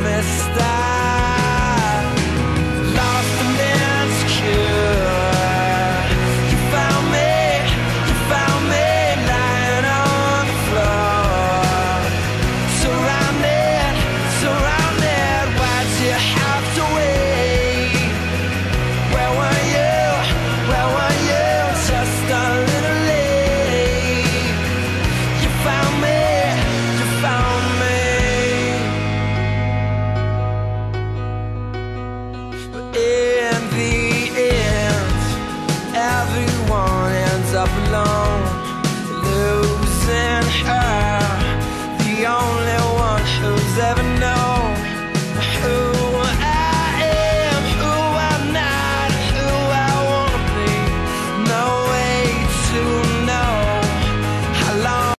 and Amistad.